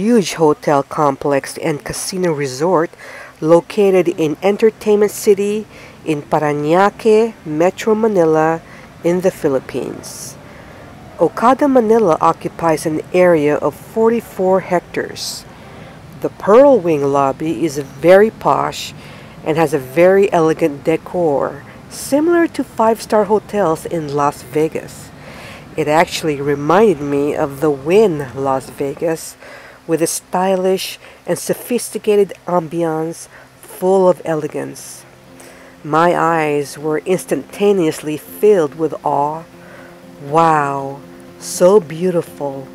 huge hotel complex and casino resort located in Entertainment City in Parañaque, Metro Manila in the Philippines. Okada Manila occupies an area of 44 hectares. The Pearl Wing lobby is very posh and has a very elegant decor, similar to five-star hotels in Las Vegas. It actually reminded me of the Wynn Las Vegas with a stylish and sophisticated ambiance full of elegance. My eyes were instantaneously filled with awe. Wow, so beautiful,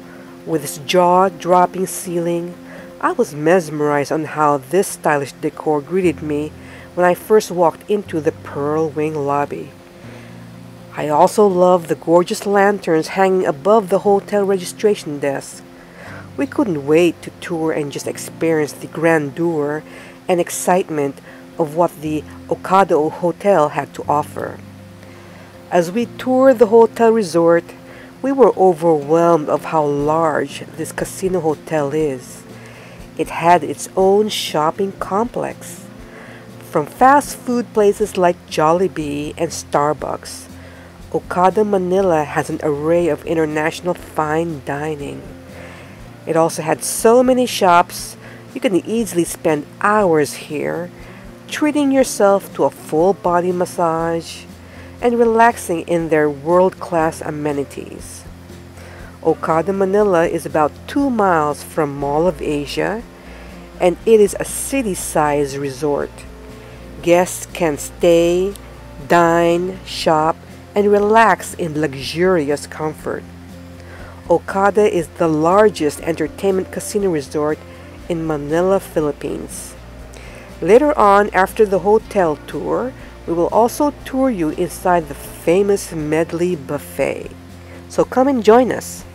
with its jaw-dropping ceiling. I was mesmerized on how this stylish decor greeted me when I first walked into the Pearl Wing lobby. I also loved the gorgeous lanterns hanging above the hotel registration desk. We couldn't wait to tour and just experience the grandeur and excitement of what the Okada Hotel had to offer. As we toured the hotel resort, we were overwhelmed of how large this casino hotel is. It had its own shopping complex. From fast food places like Jollibee and Starbucks, Okada Manila has an array of international fine dining. It also had so many shops, you can easily spend hours here, treating yourself to a full body massage and relaxing in their world-class amenities. Okada Manila is about two miles from Mall of Asia and it is a city-sized resort. Guests can stay, dine, shop, and relax in luxurious comfort. Okada is the largest entertainment casino resort in Manila, Philippines. Later on, after the hotel tour, we will also tour you inside the famous Medley Buffet. So come and join us.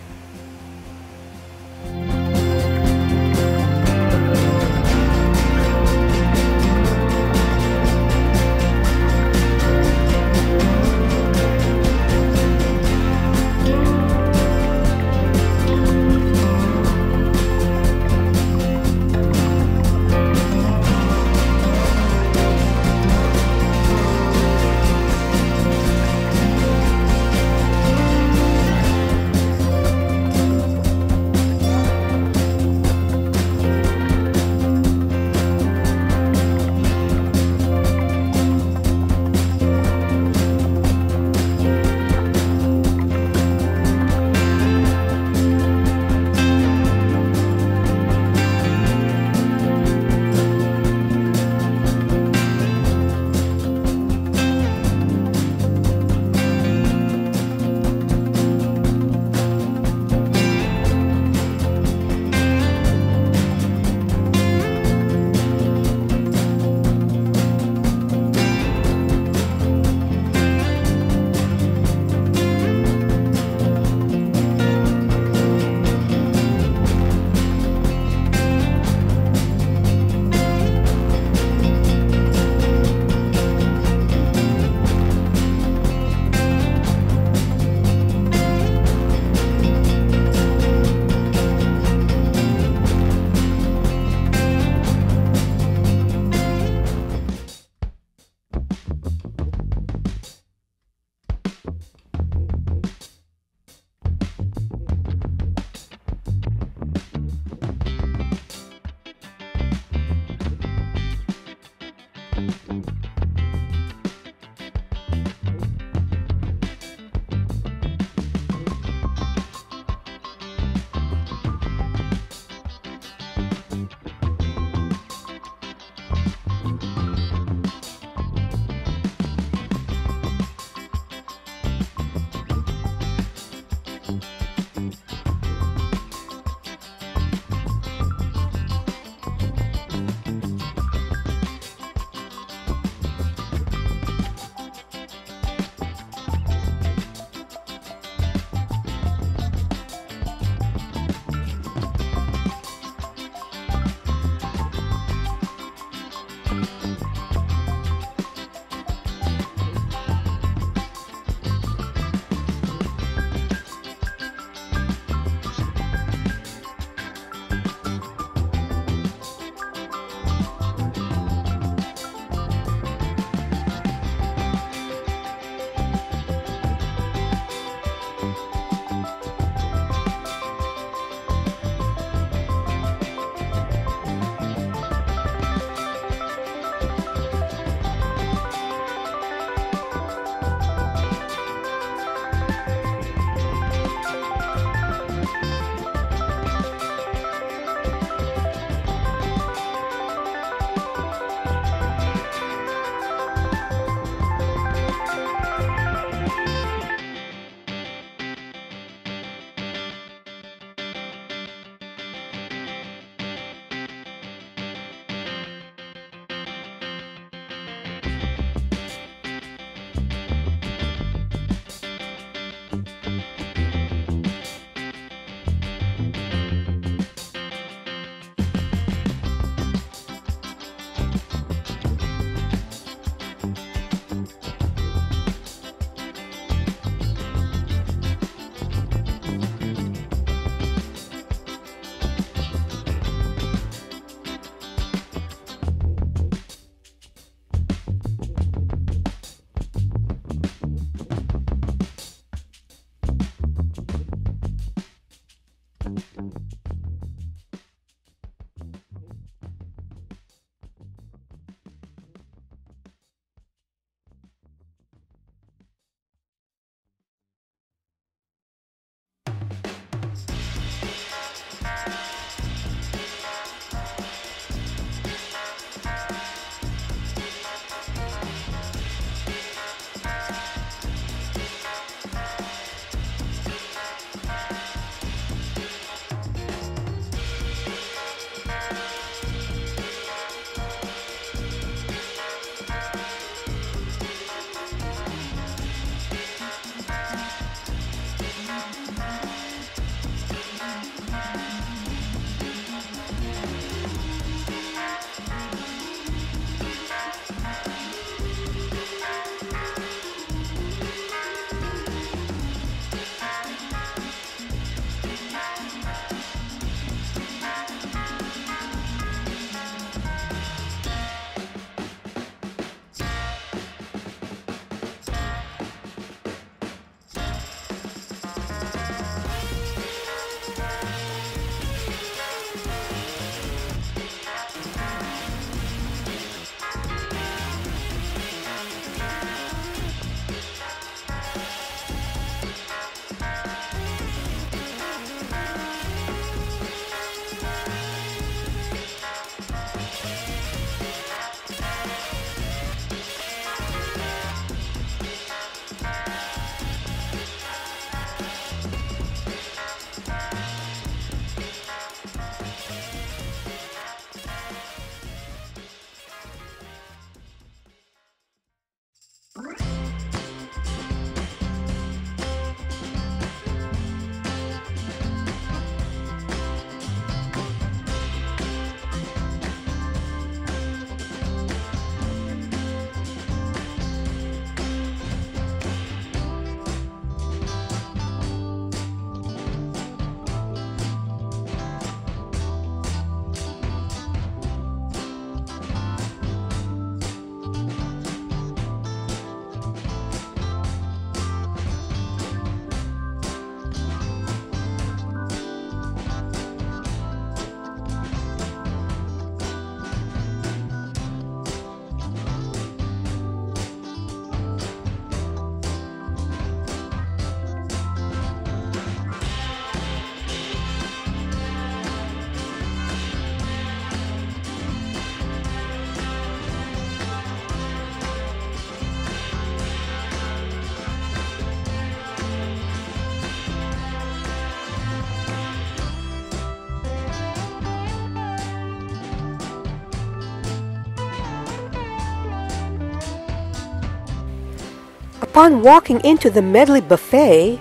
Upon walking into the medley buffet,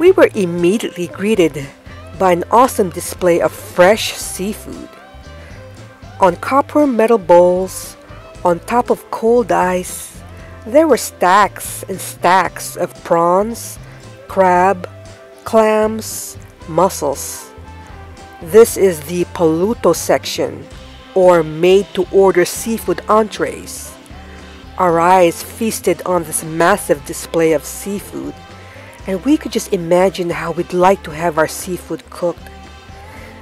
we were immediately greeted by an awesome display of fresh seafood. On copper metal bowls, on top of cold ice, there were stacks and stacks of prawns, crab, clams, mussels. This is the paluto section, or made to order seafood entrees. Our eyes feasted on this massive display of seafood, and we could just imagine how we'd like to have our seafood cooked.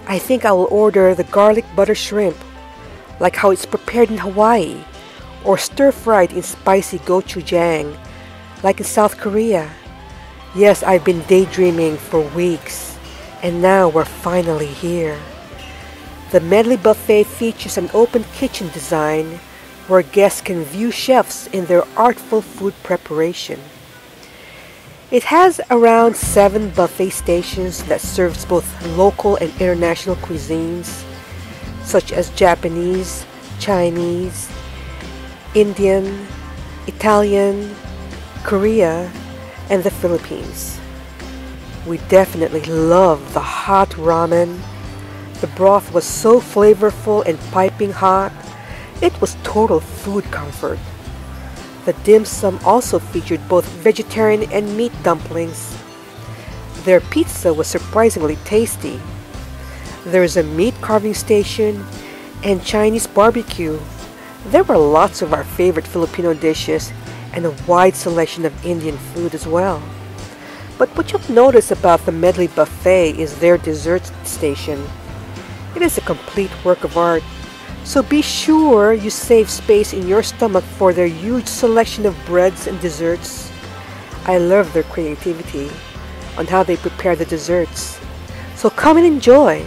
I think I will order the garlic butter shrimp, like how it's prepared in Hawaii, or stir-fried in spicy gochujang, like in South Korea. Yes, I've been daydreaming for weeks, and now we're finally here. The medley buffet features an open kitchen design where guests can view chefs in their artful food preparation. It has around seven buffet stations that serves both local and international cuisines, such as Japanese, Chinese, Indian, Italian, Korea, and the Philippines. We definitely love the hot ramen. The broth was so flavorful and piping hot it was total food comfort. The dim sum also featured both vegetarian and meat dumplings. Their pizza was surprisingly tasty. There is a meat carving station and Chinese barbecue. There were lots of our favorite Filipino dishes and a wide selection of Indian food as well. But what you'll notice about the Medley Buffet is their dessert station. It is a complete work of art. So be sure you save space in your stomach for their huge selection of breads and desserts. I love their creativity on how they prepare the desserts. So come and enjoy.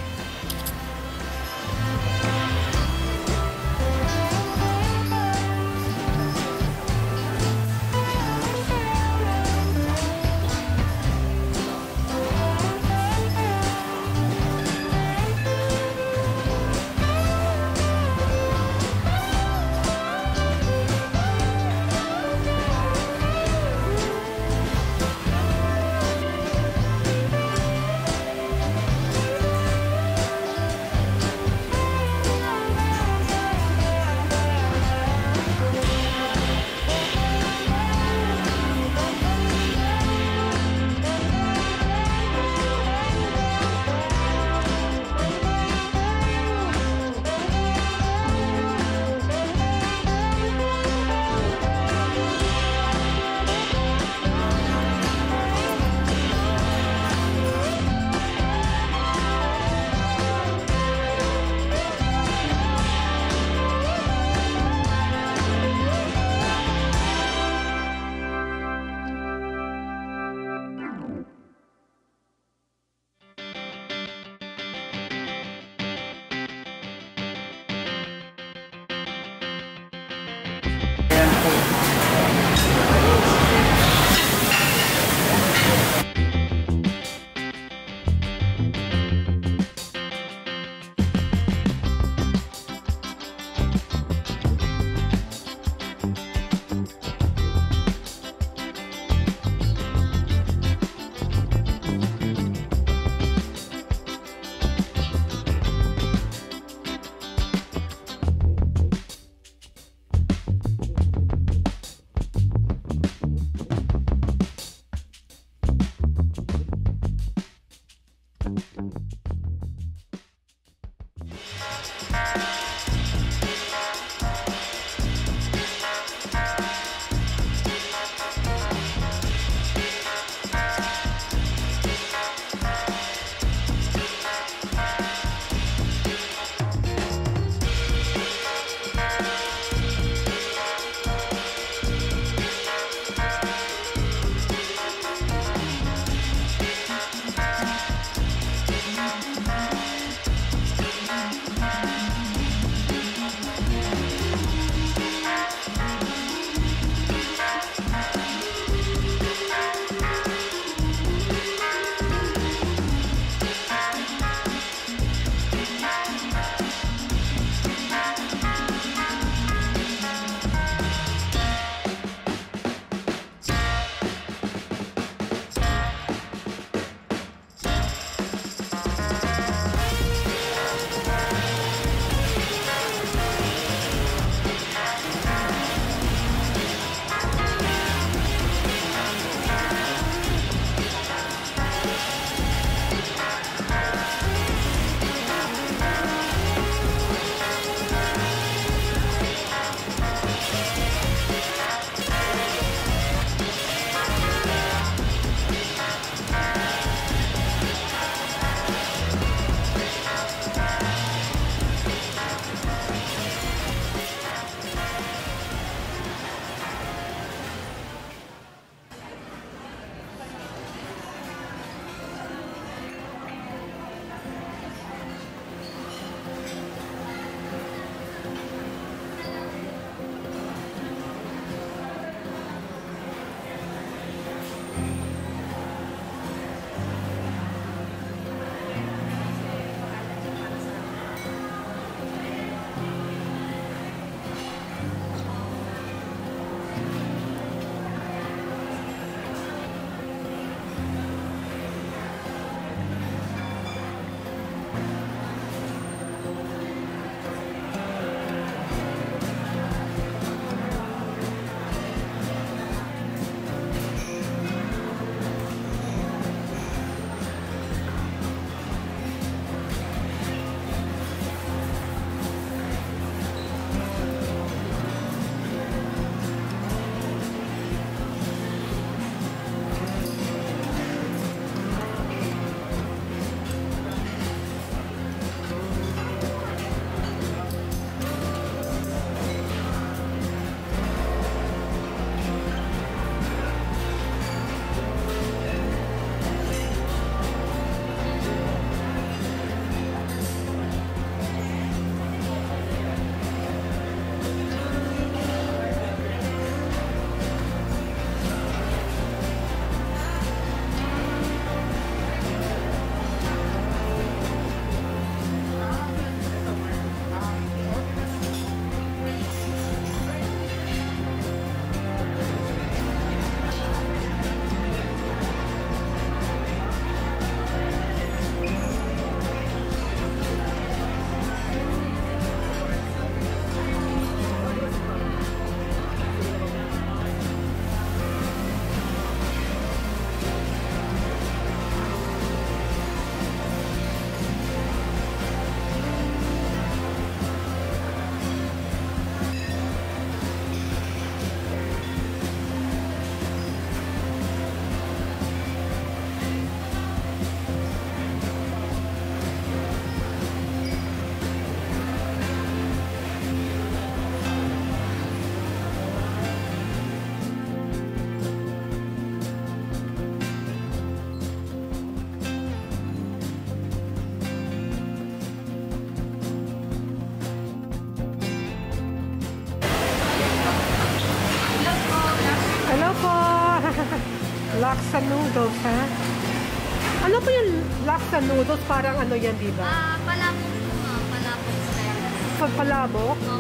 Laksa noodles? Parang ano yan, di ba? Ah, palabok po ma'am. Palabok style. Sa palabok? Opo.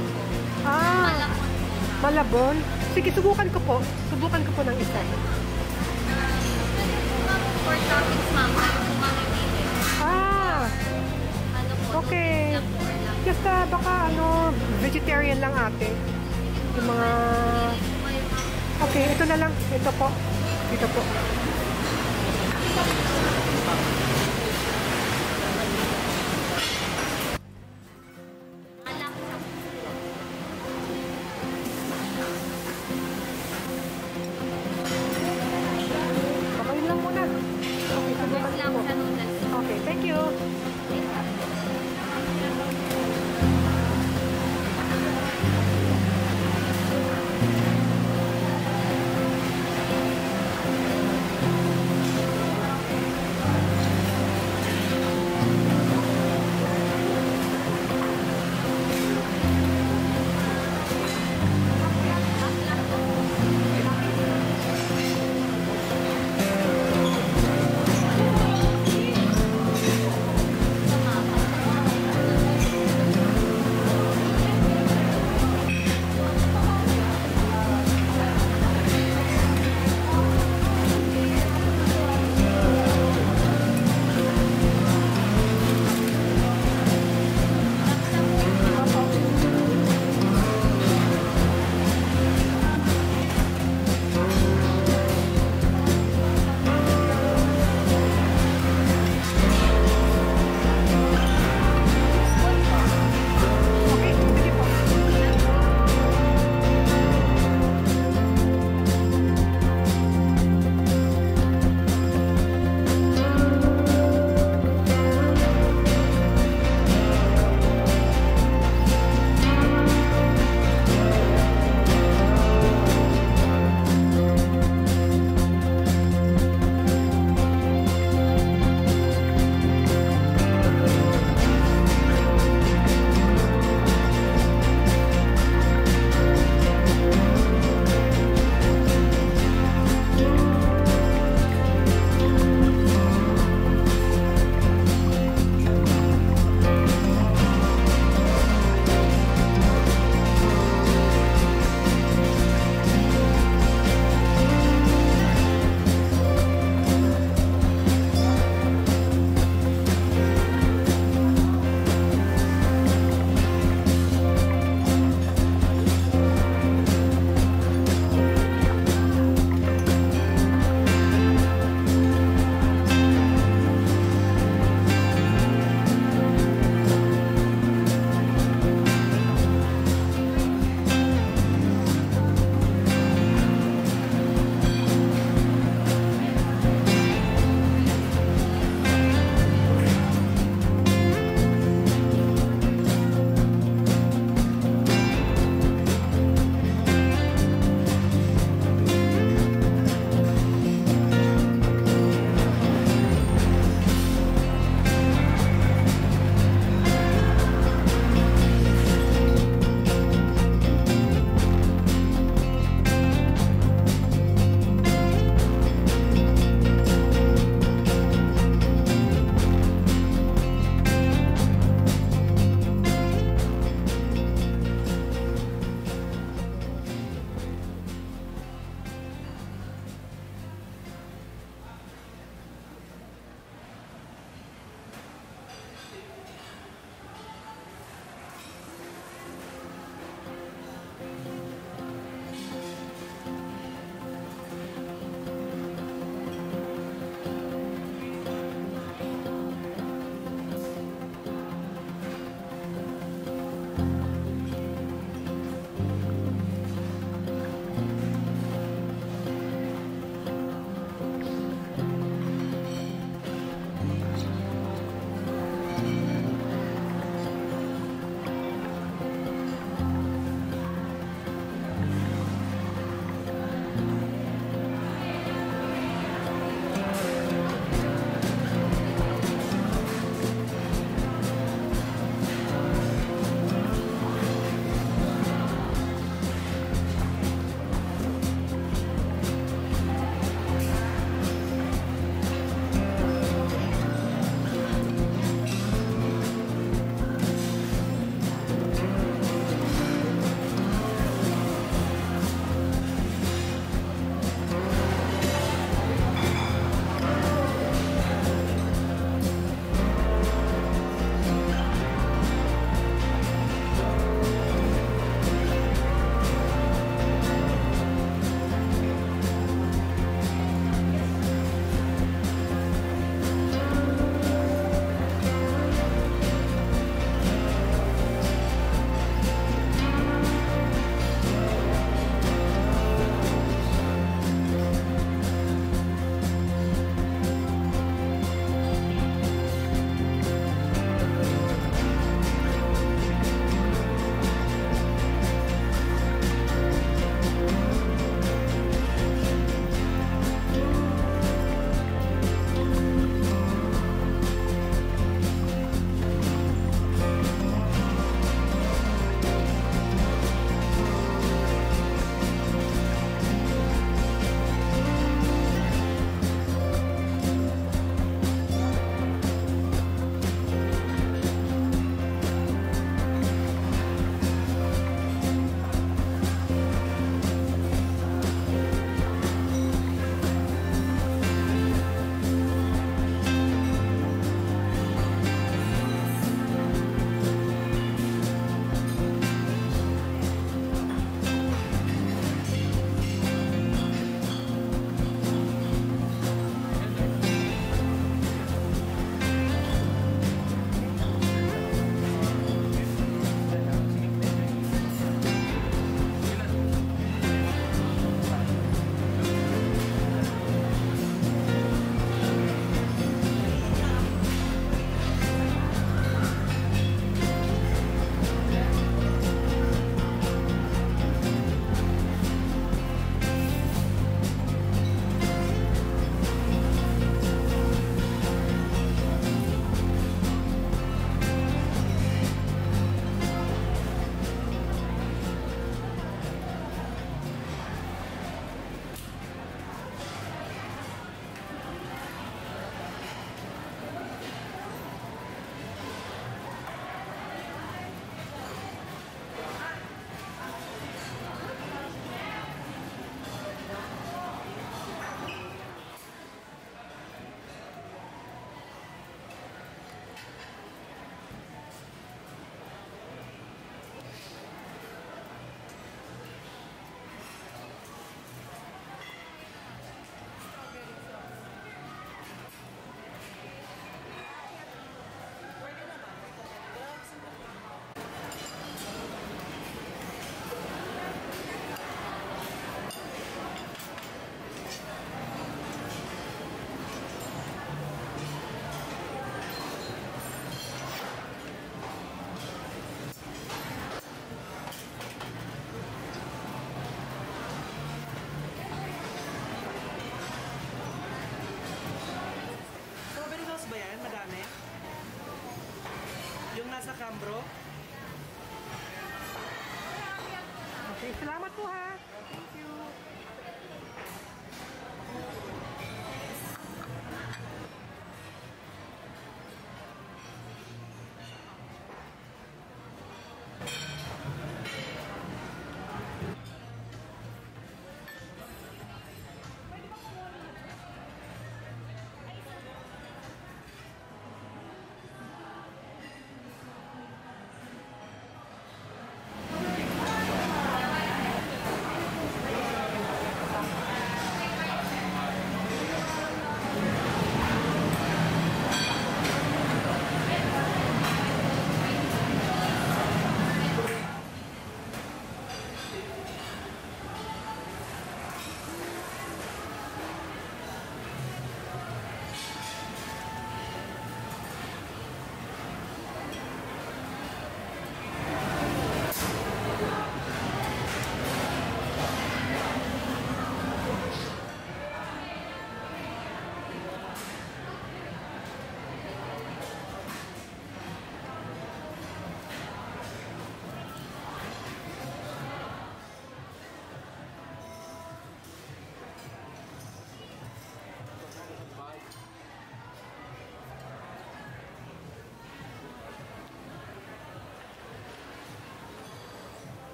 Ah, Malakot po. malabon. Sige, subukan ko po. Subukan ko po ng isa. Pwede po ma'am for toppings ma'am. Kayo po mamimili. Ah, Ano po? Okay. Just ah, baka ano, vegetarian lang ate. Yung mga... Okay, ito na lang. Ito po. Dito po.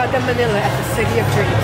At Manila at the City of Dreams.